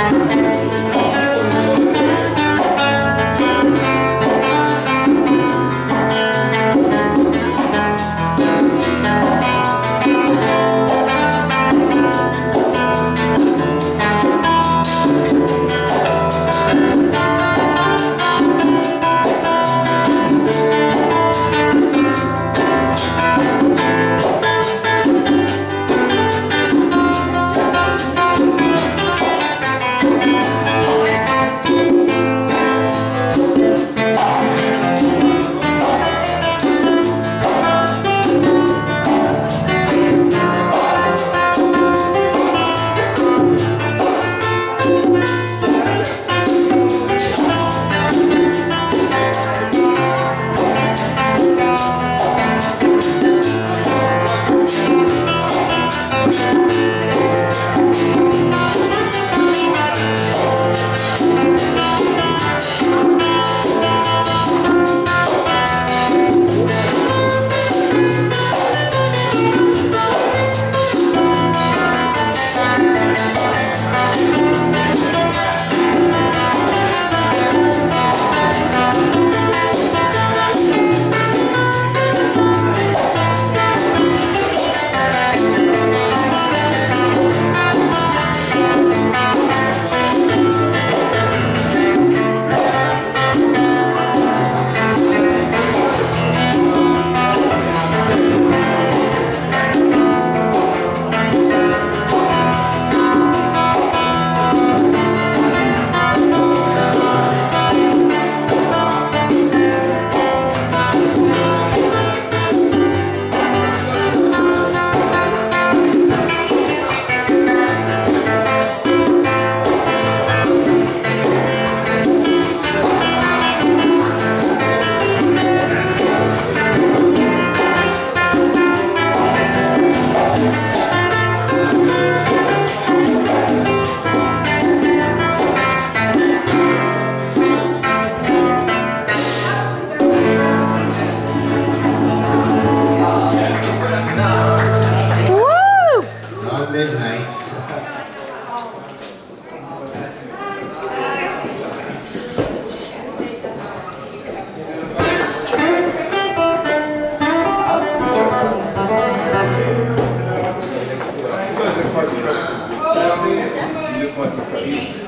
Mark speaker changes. Speaker 1: Thank you. Jesus.